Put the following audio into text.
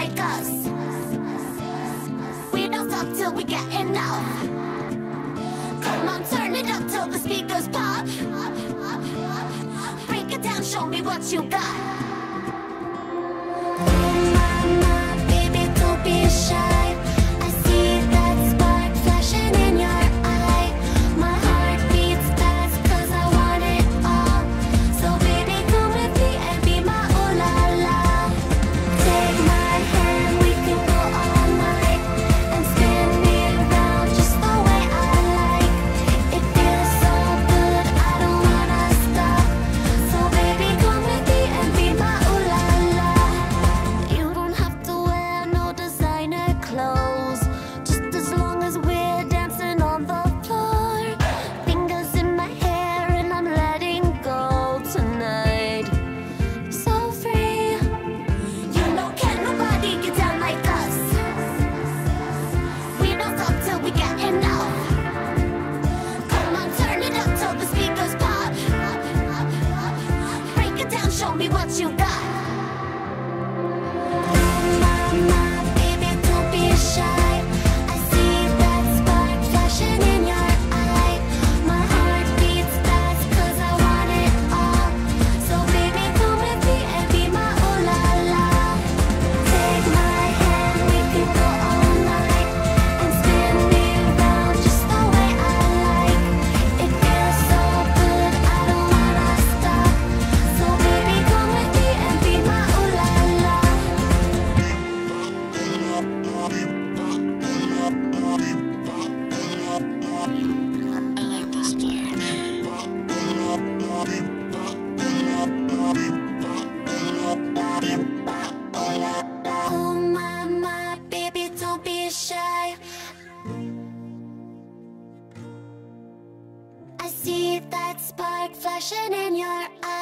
like us. We don't stop till we get enough. Come on, turn it up till the speakers pop. Break it down, show me what you got. show me what you flashing in your eyes.